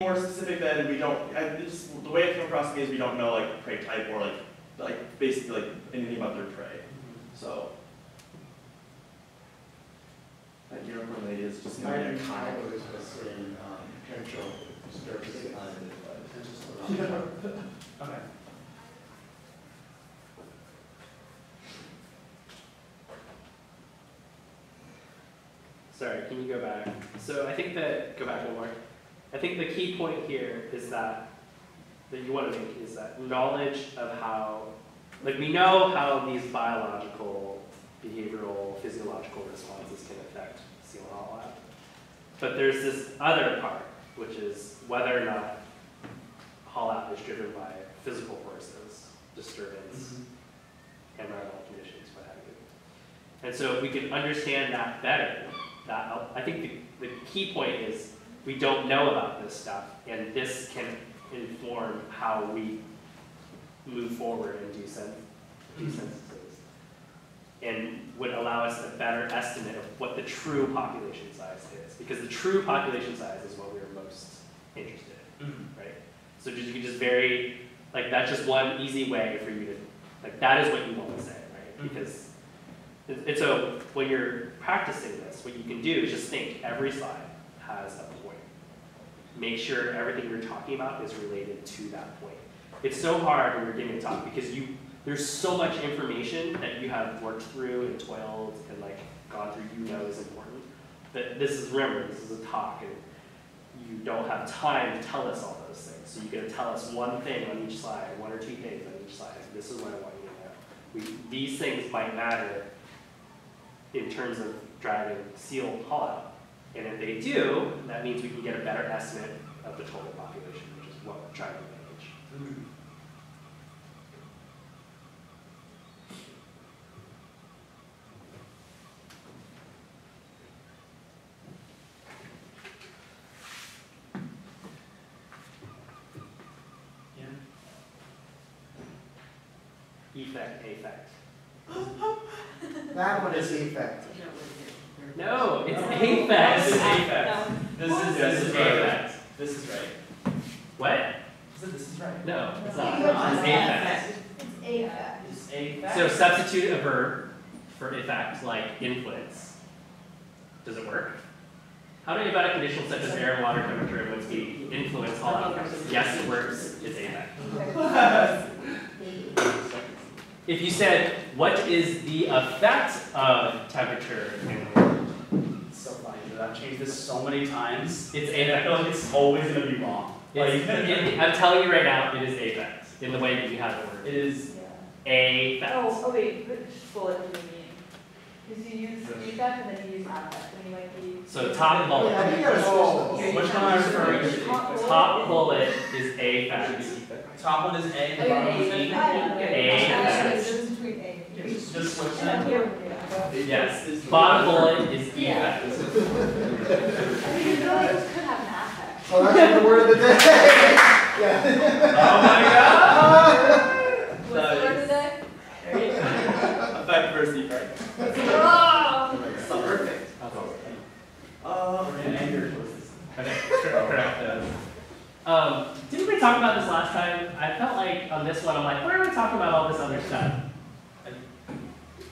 more specific than we don't, I, it's, the way it came across to me is we don't know like prey type or like, like basically like anything about their prey, so. That unicorn lady is just gonna be I, a I comic. was saying, um, potential disturbance on it, Okay. Sorry, can you go back? So I think that, go back one more. I think the key point here is that, that you want to make is that knowledge of how, like we know how these biological, behavioral, physiological responses can affect and. But there's this other part, which is whether or not out is driven by physical forces, disturbance, mm-hmm. environmental conditions, what have you. And so if we can understand that better, that, I think the, the key point is we don't know about this stuff, and this can inform how we move forward and do censuses. And would allow us a better estimate of what the true population size is, because the true population size is what we're most interested in right? So just, you can just very, like, that's just one easy way for you to, like, that is what you want to say, right? Mhm. Because, and so when you're practicing this, what you can do is just think every slide has a point. Make sure everything you're talking about is related to that point. It's so hard when you're giving a talk because you, there's so much information that you have worked through and toiled and like gone through, you know is important. That this is, remember, this is a talk and you don't have time to tell us all those things. So you're gonna tell us one thing on each slide, one or two things on each slide. This is what I want you to know. We, these things might matter in terms of driving seal hollow. And if they do, that means we can get a better estimate of the total population, which is what we're trying to manage. Yeah. Effect, affect. That one is the effect. No, it's No. affect. This is affect. This is, this is right. This is right. What? So this is right. No, it's not. No. It's affect. It's a fact. It's a fact. So substitute a verb for effect, like influence. Does it work? How do abiotic conditions such as air, and water temperature, and wind speed influence all outcomes? Yes, it works. It's affect. If you said, what is the effect of temperature and wind? It's so funny, because I've changed this so many times. It's And I feel like it's always gonna be wrong. Like, It's- it- I'm telling you right now, it is affect, in the way that you have the it word. is, Affect. Oh, oh wait, which bullet do you mean? Because you use feedback and then you use affect, and you might be. So top Yeah, bullet, I think I Oh, which one am I referring to? top bullet is affect. top one is A, the bottom is A, E. A. Difference between A and B. Just just switch And them. here, yeah. Yes, bottom bullet is Yeah. effect. I mean, you really just could have an affect. Oh, that's the word of the day. Yeah. Oh my god! What's the word of the day? There you go. Effect versus effect. Oh! So perfect. Uh, We're in anger. Okay, correct, correct. Um, didn't we talk about this last time? I felt like on this one, I'm like, why are we talking about all this other stuff?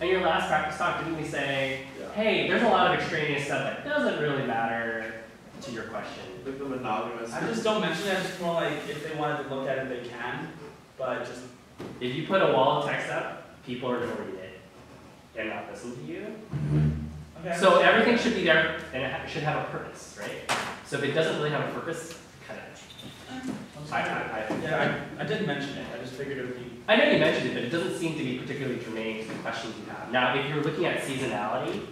In your last practice talk, didn't we say, yeah. Hey, there's a lot of extraneous stuff that doesn't really matter to your question? Like the monogamous. I just don't mention it, I just more like, if they wanted to look at it, they can, but just, If you put a wall of text up, people are gonna read it and not listen to you. okay. So everything should be there and it should have a purpose, right? So if it doesn't really have a purpose, cut it. I, I, I, Yeah, I, I did mention it, I just figured it would be, I know you mentioned it, but it doesn't seem to be particularly germane to the questions you have. Now, if you're looking at seasonality,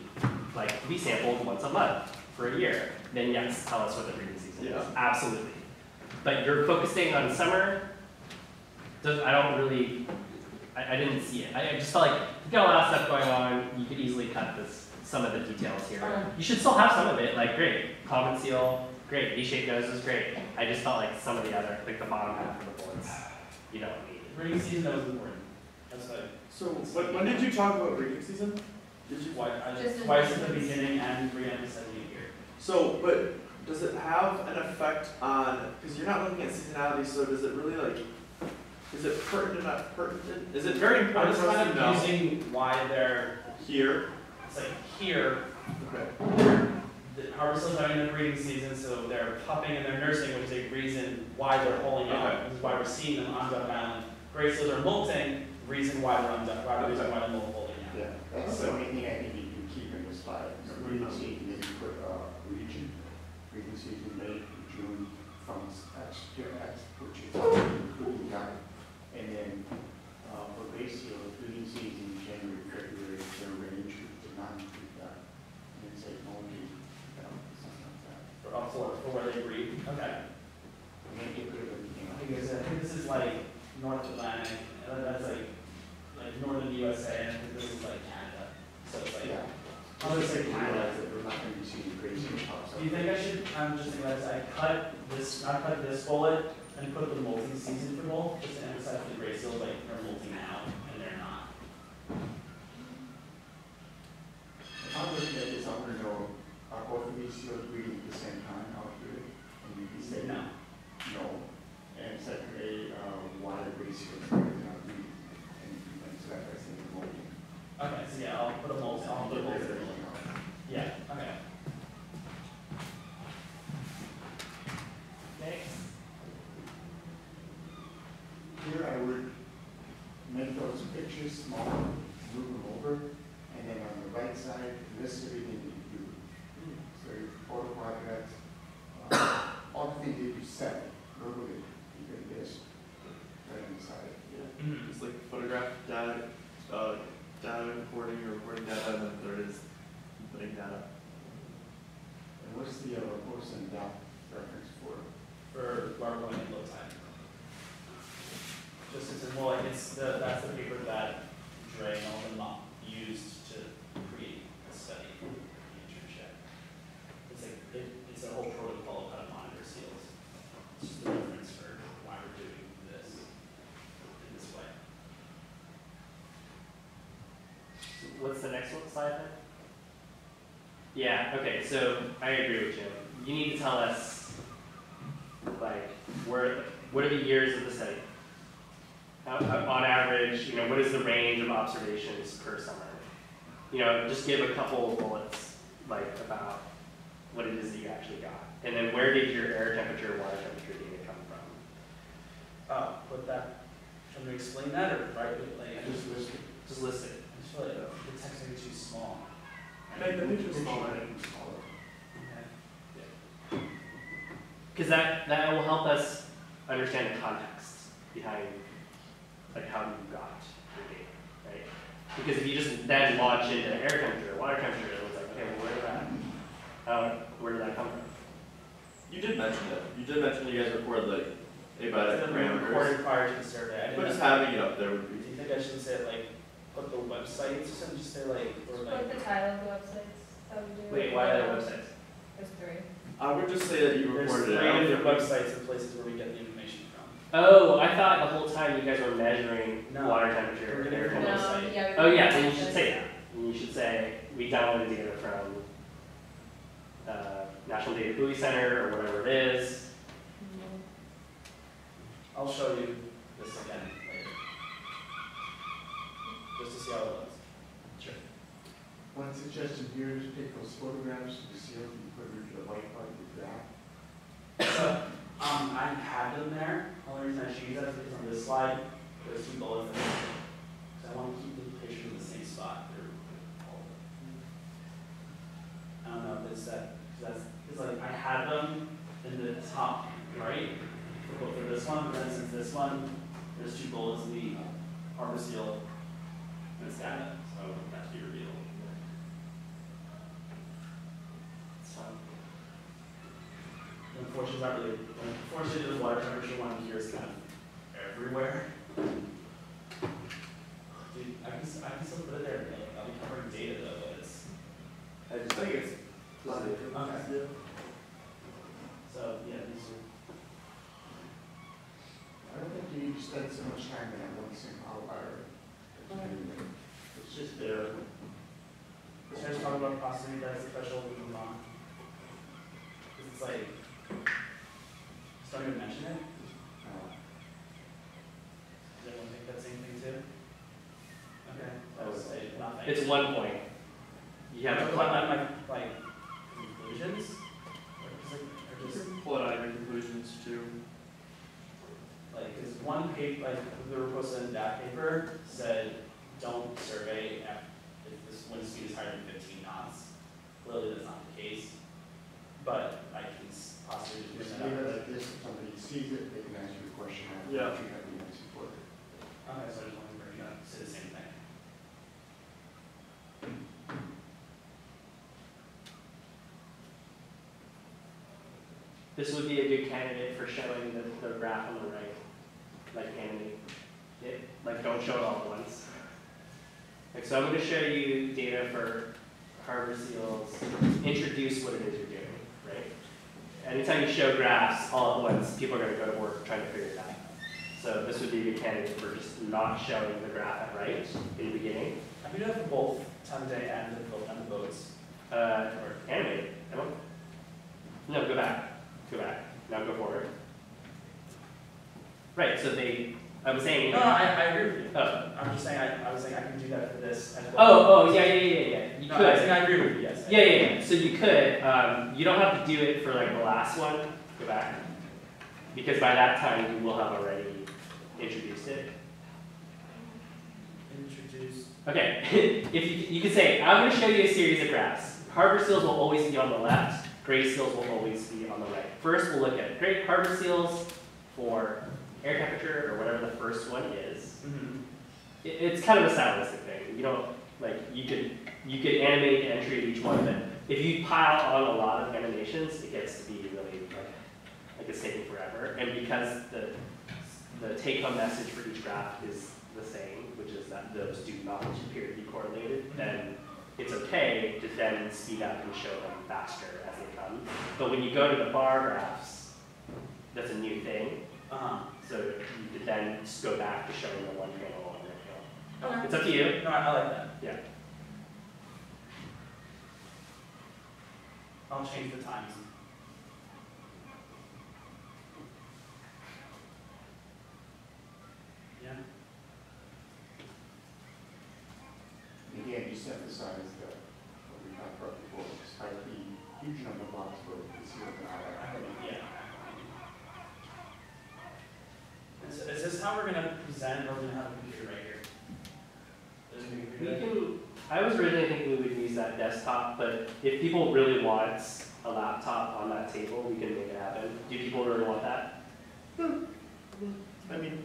like we sampled once a month for a year, then yes, tell us what the breeding season is. Yeah. Absolutely. But you're focusing on summer, does, I don't really, I, I didn't see it. I, I just felt like you've got a lot of stuff going on, you could easily cut this, some of the details here. Um. You should still have some of it, like great, common seal, great, V-shaped nose is great. I just felt like some of the other, like the bottom half of the bullets, you don't need. breeding season, that was important. That's like, So when, when did you talk about breeding season? Did you? twice, I Just just, in twice at the reference. beginning and re-emphasizing it here. So, but does it have an effect on, because you're not looking at seasonality, so does it really like, is it pertinent, not pertinent? Is it very I'm important just for us kind to know of using why they're, here? it's like here, Okay. The harbor seals are in their breeding season, so they're pupping and they're nursing, which is a reason why they're holding out. Okay. This is why we're seeing them on Duck Island. Gray seals are molting, reason why they're on Duck, why the reason why they're holding out. Yeah, that's the only thing I think you can keep in this slide. So breeding season, maybe put, uh, region, breeding season, May, June, from X, to X, which is including that. And then, uh, for base seal, breeding season, in January, February, to range, to not include that. And then say only, you know, something like that. For, uh, for, for where they breed, okay. And then get rid of everything I think it's, I uh, this is like North Atlantic, and that's like, like northern USA, and this is like Canada. So it's like, Yeah. I would say Just Canada. that we're not gonna be seeing crazy. Do you think I should, I'm just as I cut this, I cut this bullet and put the molting season for both, just to emphasize the gray seals, like, they're molting now, and they're not. If I'm looking at this, I wanna know, are both of these seals breeding at the same time out here? And you can say No. no. And secondly, uh, why are gray seals breeding out breeding? And you can answer that by saying molting. Okay, so yeah, I'll put a molting, I'll put a Get rid of molting. everything else. Yeah, okay. Thanks. Here I would make those pictures smaller, move them over, and then on the right side, list everything that you do. So your photo project, uh, all the things that you said, verbally, you can list right on the side. Mhm. It's like photograph data, uh, data recording or recording data, and then there is putting data. And what's the, uh, what's in that reference for? For Largo and low time. Just as, in- well, like, it's the, that's the paper that Dre and Elvin Mott used to create the study, the internship. It's like, it, it's a whole protocol of how to monitor seals. It's just the reference for why we're doing this in this way. What's the next one slide then? Yeah, okay, so I agree with you. You need to tell us, like, where, what are the years of the study? How- how- on average, you know, what is the range of observations per summer? You know, just give a couple of bullets, like, about what it is that you actually got. And then where did your air temperature, water temperature data come from? Oh, put that, can we explain that, or write it, like, I just, Just list it. just list it. I just feel like the text may be too small. Make the pictures smaller. Smaller. Okay. Because that, that will help us understand the context behind, like, how you got your data, right? Because if you just then launch into air temperature, water temperature, it's like, okay, well, where did that, uh, where did that come from? You did mention it, you did mention that you guys record like abiotic Instead of parameters, recorded prior to the survey, I but just having it up there would be. Do you think I should say like, put the websites or something, just say like, or Just like, put the title of the websites, how we do. Wait, why are there websites? There's three. I would just say that you there's recorded it. I three don't different think- websites and places where we get the information from. Oh, I thought the whole time you guys were measuring No. water We're temperature, getting air from No, temperature. website. yeah. we Oh, yeah, then you should say that. You should say, we downloaded data from, uh, National Data Buoy Center, or whatever it is. Mhm. I'll show you this again later. Just to see how it looks. One suggestion here is take those photographs and put into the that. So, um, I have them there, The only reason I choose that is because on this slide, there's two bullets in it. So I wanna keep the picture in the same spot, they're all of them. I don't know if it's that, cause that's, it's like, I had them in the top right, for both for this one, but then since this one, there's two bullets in the harbor seal, and it's got it, so I want that to be revealed. It's fine. Unfortunately, not really, unfortunately, the water temperature one here is kind of everywhere. Dude, I can, s- I can still put it there, like, I'll be covering data though, but it's, I just think it's. Okay. so, yeah, these are, I don't think you need to spend so much time in that one single outlier. It's just there. should I just talk about processing, that's special threshold we move on? Is it's like, just don't even mention it. Uh, Does everyone think that same thing too? Okay, I I would would say nothing. It's one point. You have to But put, my, my, like, conclusions, or just, or just, Pull it out of your conclusions too. like, cause one paper, like, the report in that paper said, don't survey af- if this wind speed is higher than fifteen knots. Clearly, that's not the case, but I can s- possibly just Just bring leave that it up. like this, if somebody sees it, they can answer your question. after Yeah. You have the answer for it. Okay, so I just wanted to bring it up, say the same thing. This would be a good candidate for showing the, the graph on the right, like animate it, like don't show it all at once. Like, so I'm gonna show you data for harbor seals, introduce what it is you're doing, right? Anytime you show graphs all at once, people are gonna go to work trying to figure it out. So this would be a good candidate for just not showing the graph at right in the beginning. I can do that for both time day and the, and the boats. Uh, or animated, it, No, go back, go back, now go forward. Right, so they, I was saying. No, no, I, I agree with you. Oh, I'm just saying, I, I was saying I can do that for this as well. oh, oh, yeah, yeah, yeah, yeah, you No, could. I think I agree with you, yes. Yeah, yeah, yeah, so you could, um, you don't have to do it for like the last one, go back. Because by that time, you will have already introduced it. Introduce. Okay, if you, you could say, I'm gonna show you a series of graphs. Harbor seals will always be on the left, gray seals will always be on the right. First, we'll look at great harbor seals for air temperature or whatever the first one is. Mm-hmm. It, it's kind of a stylistic thing. You don't like you could you could animate the entry of each one, but if you pile on a lot of animations, it gets to be really like like it's taking forever. And because the the take-home message for each graph is the same, which is that those do not appear to be correlated, then it's okay to then speed up and show them faster as they come. But when you go to the bar graphs, that's a new thing. Uh-huh. So you could then just go back to showing the one panel on the panel. Okay. It's up to you. No, I, I like that. Yeah. I'll change the times. Yeah. And Again, just emphasize that, what we talked about before, despite the huge number of blocks for the seal and all that. Yeah. Is, is this how we're gonna present, or we're gonna have a computer right here? There's gonna be a We can, I was originally thinking we would use that desktop, but if people really want a laptop on that table, we can make it happen. Do people really want that? Hmm. I mean,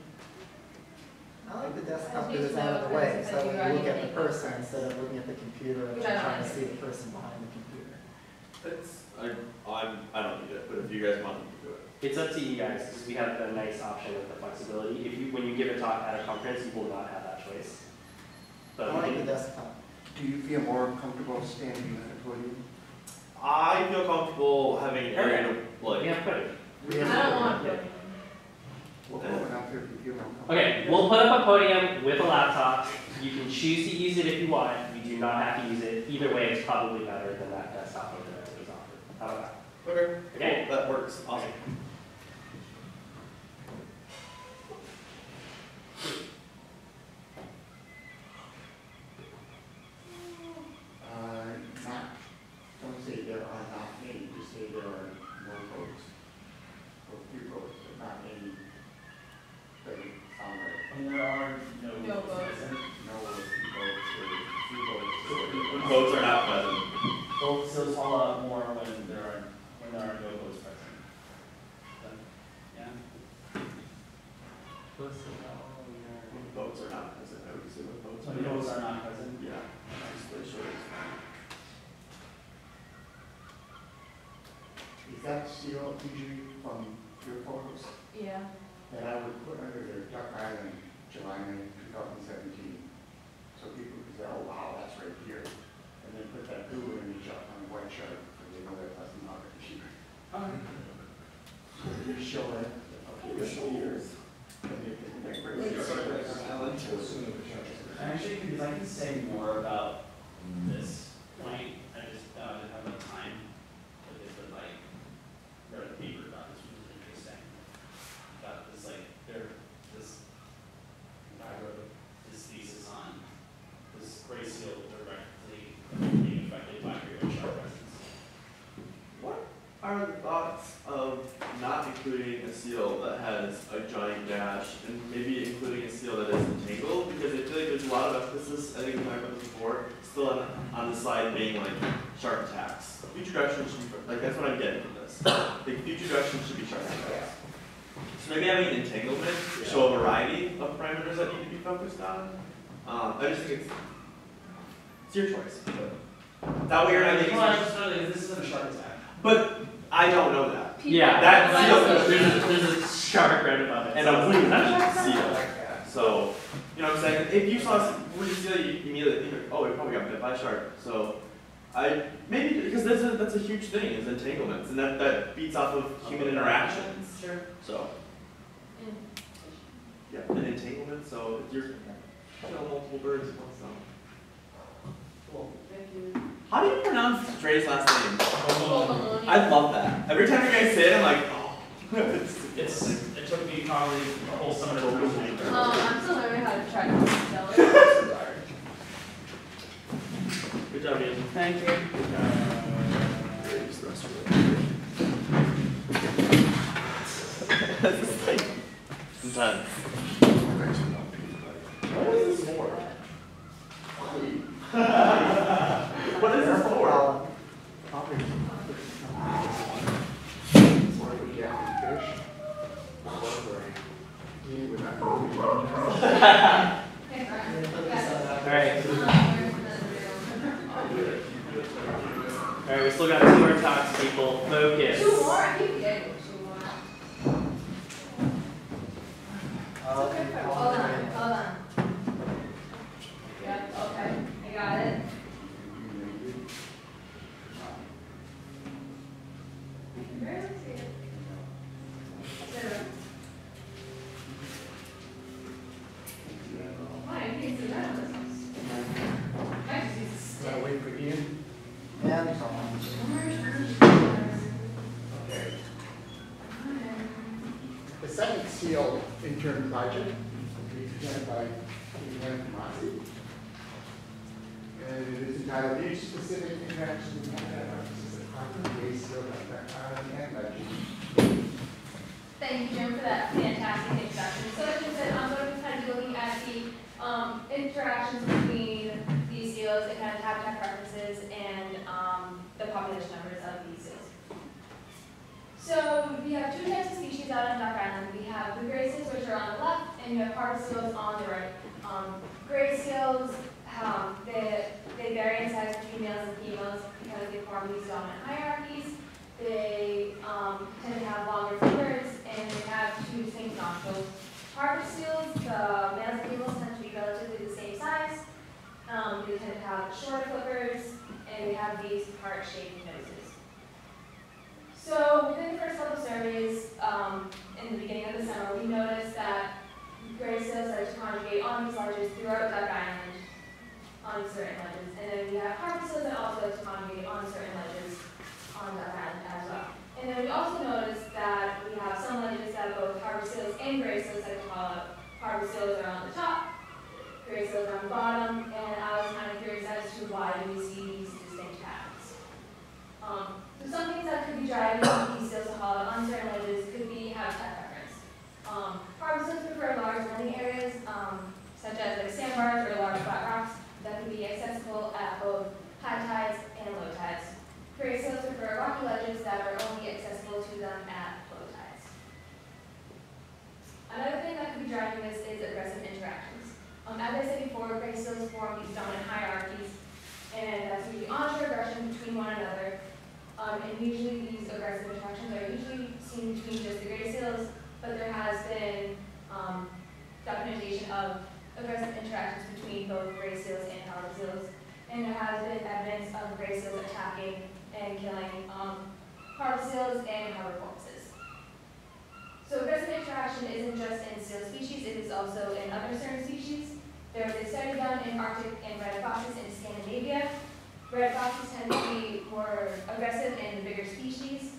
I like the desktop I because out of the way, so you when you look at the those person instead of looking at the computer and Which trying to see the person behind the computer. it's, I, I'm, I don't need it, but if you guys want to do it. It's up to you guys, because we have the nice option with the flexibility. If you, when you give a talk at a conference, you will not have that choice. I But we like the desktop. Do you feel more comfortable standing at the podium? I feel comfortable having an area to, we like, have plenty. We I don't want Yeah. To. We'll go out there if you feel. Okay, we'll put up a podium with a laptop. You can choose to use it if you want. You do not have to use it. Either way, it's probably better than that desktop over there that was offered. How about that? okay, Okay. cool, that works, awesome. Uh, not, don't say there are not any, just say there are no votes. Or few votes, but not any. Doesn't sound right. And there are no. No votes. No or few votes, or few votes. or- Votes are not present. Both seals fall out more when there are, when there are no votes present. Then, Yeah? Votes are not present, I would say the votes So are. the votes are not present? Yeah, just pretty sure it's fine. Is that seal usually from your photos? Yeah. that I would put under there, Duck Island, July 9, 2017. So people could say, oh, wow, that's right here. And then put that blue image up on the white chart, so they know that that's not a computer. Okay. So you show it, official years. And they can make great- Actually, because I can say more about this point, I just, uh, didn't have enough time. But if it like, are the thoughts of not including a seal that has a giant gash and maybe including a seal that is entangled? Because I feel like there's a lot of emphasis, I think we talked about this before, still on, on the side being like shark attacks. Future direction should be, like, that's what I'm getting from this. Like, future direction should be shark attacks. So maybe having an entanglement to show a variety of parameters that need to be focused on. Um, I just think it's, it's your choice. but That way you're not making. Well, this isn't a shark attack. But I don't know that. Yeah, That That's- seal- There's a, there's a shark right above it. And so a it's blue like, "That's a seal. shark." So, you know what I'm saying? If you saw some blue seal, you immediately think, oh, it probably got bit by a shark. So, I maybe because that's a that's a huge thing is entanglements, and that that beats off of human interactions. Sure. So, yeah, an entanglement. So you're kill multiple birds with one stone. Cool. Thank you. How do you pronounce Dre's last name? Bologna. I love that. Every time you guys say it, I'm like, oh. it's, It's, it took me probably a whole summer to learn. Um, I'm still learning how to track and spell it. Good job, Ian. Thank you. Use the rest of it. This like intense. What is this for? What is this for? Alan, Probably. Or we get fish. Or we eat with that movie. Hey, Brian. you didn't put this on that. Alright, I'll do it. alright, we still got two more talks, people. Focus. Two more, I keep getting two more. Uh, Okay, hold on, hold on. Yep, okay, I got it. Where is it? Zero. Why, I can't see that on this one. I just use a stick. Gotta wait for Ian. And Tom. Okay. The second seal will be presented by Ian Tomasi. And it is entitled Each Specific Interaction with Canada, this is a copy base seal and. Thank you, Jim, for that fantastic introduction. So as you said, I'm going to kind of be looking at the um, interactions between these seals and kind of habitat preferences and um, the population numbers of these. So we have two types of species out on Duck Island. We have the gray seals, which are on the left, and you have harbor seals on the right. Um, gray seals, um, they, they vary in size between males and females because they form these dominant hierarchies. They um, tend to have longer flippers and they have two distinct nostrils. Harbor seals, the males and females tend to be relatively the same size. Um, they tend to have short flippers and they have these heart-shaped noses. So within the first couple surveys, um, in the beginning of the summer, we noticed that gray seals are to conjugate on these ledges throughout Duck Island on certain ledges. And then we have harbor seals that also like to conjugate on certain ledges on Duck Island as well. And then we also noticed that we have some ledges that both harbor seals and gray seals like to out. Harbor seals are on the top, gray seals are on the bottom, and I was kind of curious as to why do we see these distinct patterns. Um, so some things that could be driving these seals to haul out on certain ledges could be habitat preference. Um, prefer large landing areas, um, such as like sandbars or large flat rocks that can be accessible at both high tides and low tides. Gray seals prefer rocky ledges that are only accessible to them at low tides. Another thing that could be driving this is aggressive interactions. Um, as I said before, gray seals form these dominant hierarchies, and that's usually onshore aggression between one another. Um, and usually these aggressive interactions are usually seen between just the gray seals, but there has been um, documentation of aggressive interactions between both gray seals and harbor seals. And there has been evidence of gray seals attacking and killing um, harbor seals and harbor porpoises. So aggressive interaction isn't just in seal species, it is also in other certain species. There was a study done in Arctic and red foxes in Scandinavia. Red foxes tend to be more aggressive in bigger species,